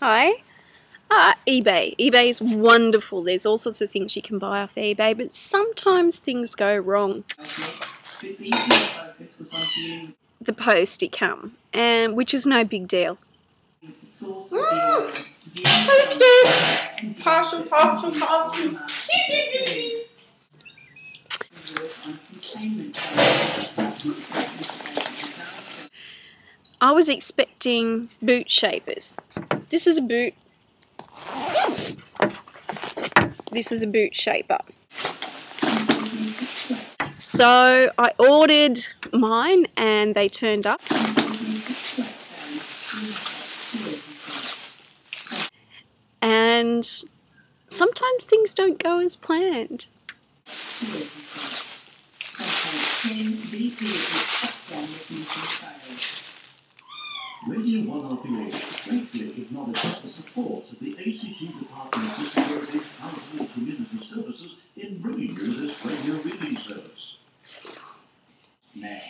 Hi. Ah, eBay. eBay is wonderful. There's all sorts of things you can buy off eBay, but sometimes things go wrong. The postie come, and which is no big deal. Mm. Thank. Partial, partial, partial. I was expecting boot shapers. This is a boot. This is a boot shaper. So I ordered mine and they turned up. And sometimes things don't go as planned. Radio 1RPH gratefully acknowledges the support of the ACT Department of Security, Housing and Community Services in bringing you this radio reading service. Now,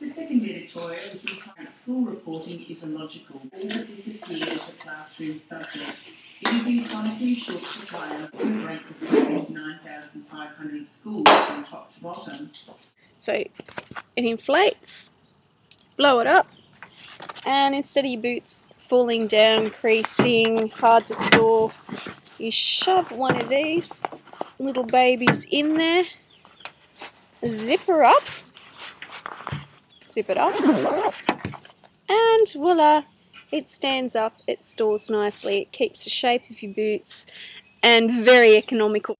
The second editorial is entitled School Reporting is Illogical. All that disappeared as a classroom subject. It has been chronically short supply of ranked as 9,500 schools from top to bottom. So it inflates, blow it up, and instead of your boots falling down, creasing, hard to store, you shove one of these little babies in there, zip her up, zip it up, and voila, it stands up, it stores nicely, it keeps the shape of your boots, and very economical.